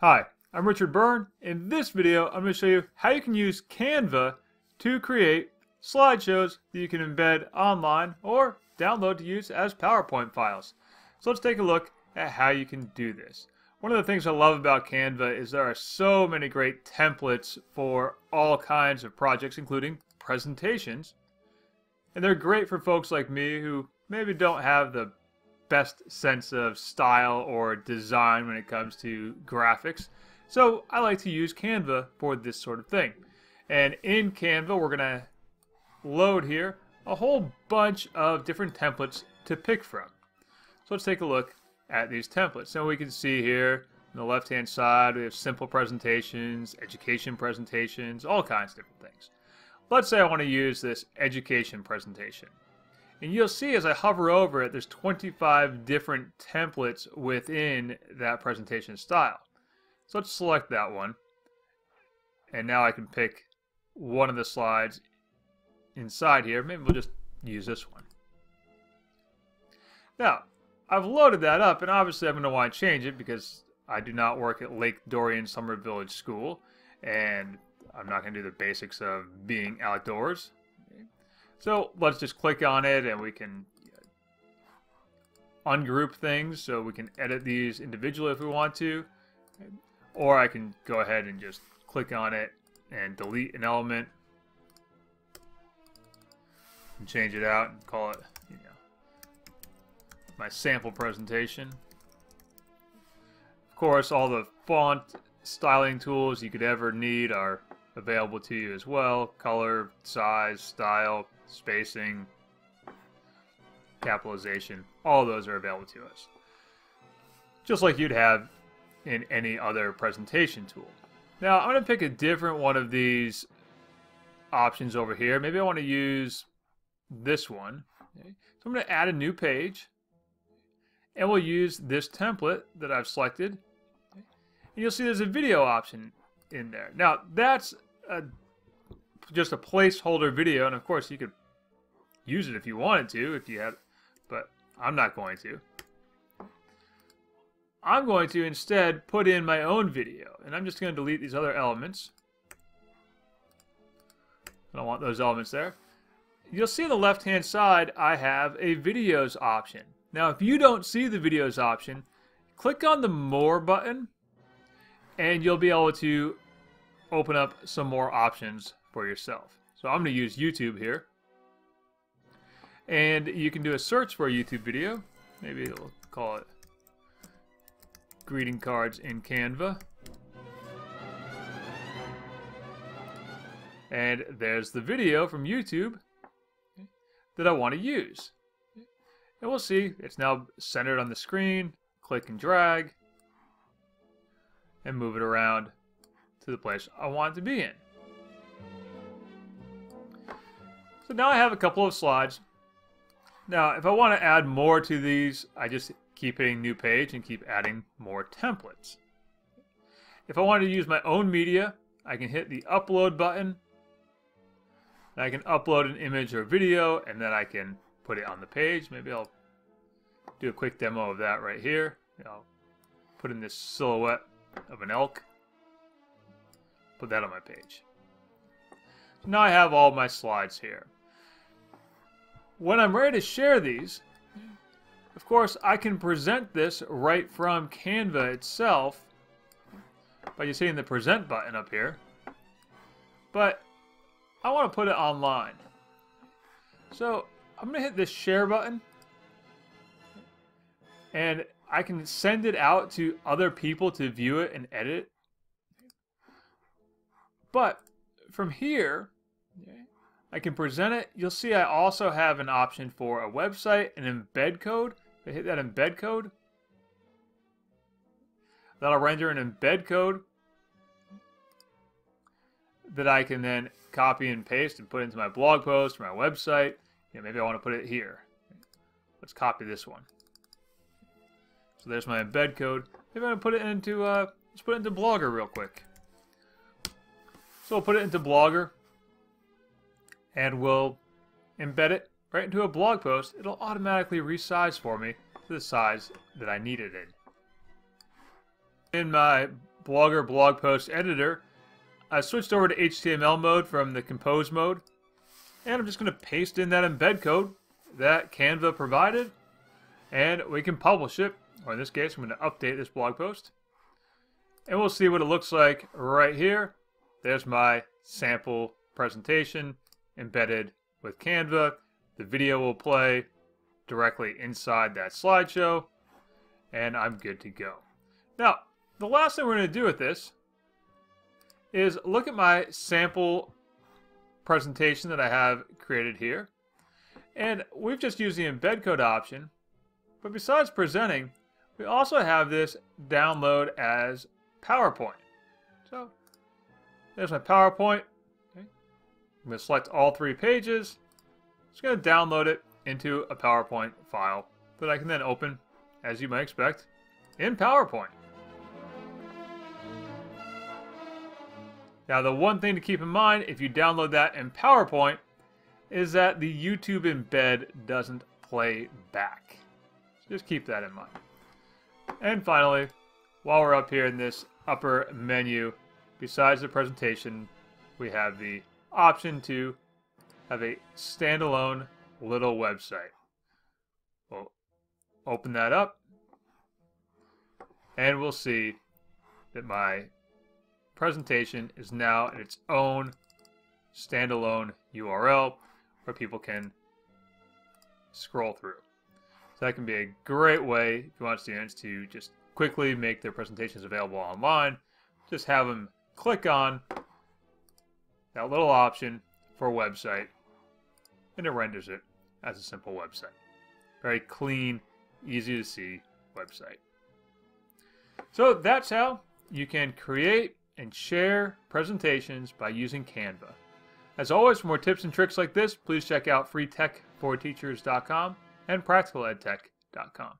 Hi, I'm Richard Byrne. In this video, I'm going to show you how you can use Canva to create slideshows that you can embed online or download to use as PowerPoint files. So let's take a look at how you can do this. One of the things I love about Canva is there are so many great templates for all kinds of projects, including presentations. And they're great for folks like me who maybe don't have the best sense of style or design when it comes to graphics. So I like to use Canva for this sort of thing. And in Canva, we're going to load here a whole bunch of different templates to pick from. So let's take a look at these templates. So we can see here on the left hand side we have simple presentations, education presentations, all kinds of different things. Let's say I want to use this education presentation. And you'll see as I hover over it, there's 25 different templates within that presentation style. So let's select that one. And now I can pick one of the slides inside here. Maybe we'll just use this one. Now, I've loaded that up, and obviously I'm going to want to change it because I do not work at Lake Dorian Summer Village School, and I'm not going to do the basics of being outdoors. So let's just click on it and we can ungroup things so we can edit these individually if we want to. Or I can go ahead and just click on it and delete an element and change it out and call it, you know, my sample presentation. Of course, all the font styling tools you could ever need are available to you as well. Color, size, style, spacing, capitalization, all those are available to us. Just like you'd have in any other presentation tool. Now, I'm going to pick a different one of these options over here. Maybe I want to use this one. So I'm going to add a new page. And we'll use this template that I've selected. And you'll see there's a video option in there. Now, that's a just a placeholder video, and of course you could use it if you wanted to, if you had, but I'm not going to. I'm going to instead put in my own video, and I'm just going to delete these other elements. I don't want those elements there. You'll see on the left-hand side, I have a videos option. Now, if you don't see the videos option, click on the more button, and you'll be able to open up some more options for yourself. So I'm going to use YouTube here. And you can do a search for a YouTube video. Maybe we'll call it greeting cards in Canva. And there's the video from YouTube that I want to use. And we'll see, it's now centered on the screen. Click and drag and move it around to the place I want to be in. So now I have a couple of slides. Now, if I want to add more to these, I just keep hitting new page and keep adding more templates. If I want to use my own media, I can hit the upload button. I can upload an image or video, and then I can put it on the page. Maybe I'll do a quick demo of that right here. I'll put in this silhouette of an elk put that on my page. So now I have all my slides here. When I'm ready to share these, of course, I can present this right from Canva itself by just hitting the present button up here. But I want to put it online. So I'm going to hit this share button. And I can send it out to other people to view it and edit but from here, I can present it. You'll see I also have an option for a website, an embed code. If I hit that embed code, that'll render an embed code that I can then copy and paste and put into my blog post or my website. Maybe I want to put it here. Let's copy this one. So there's my embed code. Maybe I'm to put it into, uh, let's put it into Blogger real quick. So we'll put it into Blogger and we'll embed it right into a blog post. It'll automatically resize for me to the size that I need it in. In my Blogger blog post editor. I switched over to HTML mode from the compose mode. And I'm just going to paste in that embed code that Canva provided. And we can publish it. Or in this case, I'm going to update this blog post. And we'll see what it looks like right here. There's my sample presentation embedded with Canva. The video will play directly inside that slideshow. And I'm good to go. Now, the last thing we're going to do with this is look at my sample presentation that I have created here. And we've just used the embed code option. But besides presenting, we also have this download as PowerPoint. So there's my PowerPoint. Okay. I'm going to select all three pages. Just going to download it into a PowerPoint file that I can then open, as you might expect, in PowerPoint. Now the one thing to keep in mind if you download that in PowerPoint is that the YouTube embed doesn't play back. So just keep that in mind. And finally, while we're up here in this upper menu, besides the presentation, we have the option to have a standalone little website. We'll open that up, and we'll see that my presentation is now in its own standalone URL where people can scroll through. So that can be a great way if you want students to just quickly make their presentations available online. Just have them click on that little option for website and it renders it as a simple website. Very clean, easy to see website. So that's how you can create and share presentations by using Canva. As always, for more tips and tricks like this, please check out freetech4teachers.com and practicaledtech.com.